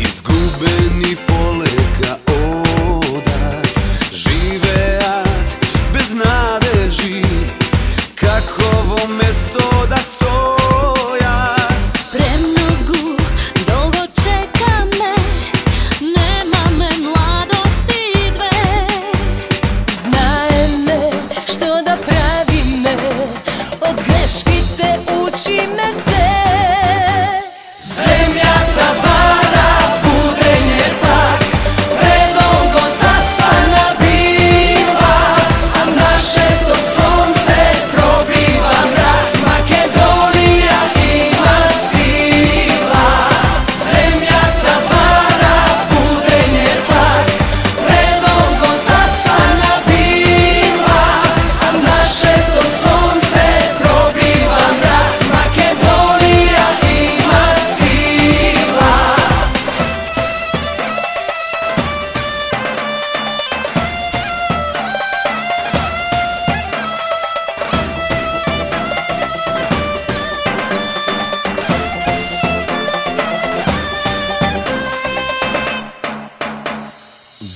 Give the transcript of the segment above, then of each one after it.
Izgubeni poleka odat Žive bez nada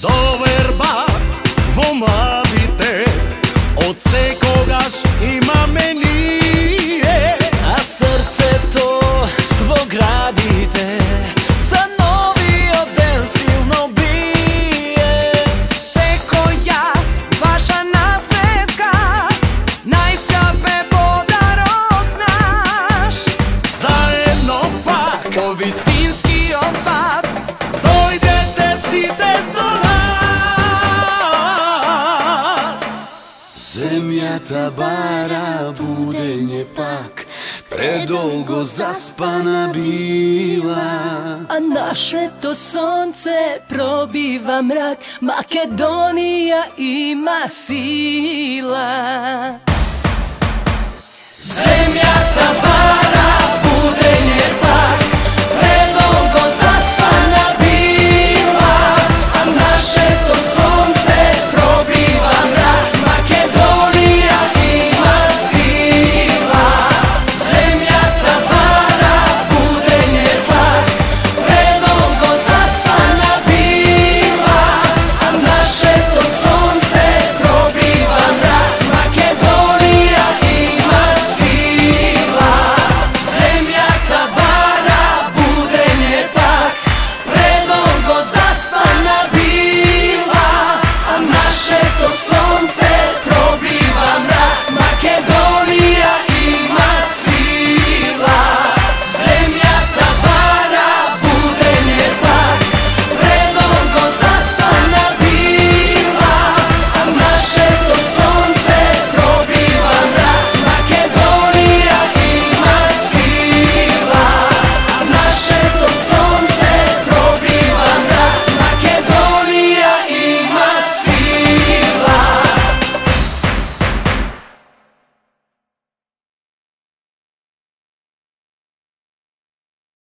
Доверба во мабите од секогаш имаме ние. sveta bara budenje pak. Predolgo zaspana bila. A naše to sonce probiva mrak. Makedonija ima sila. Zemlja ta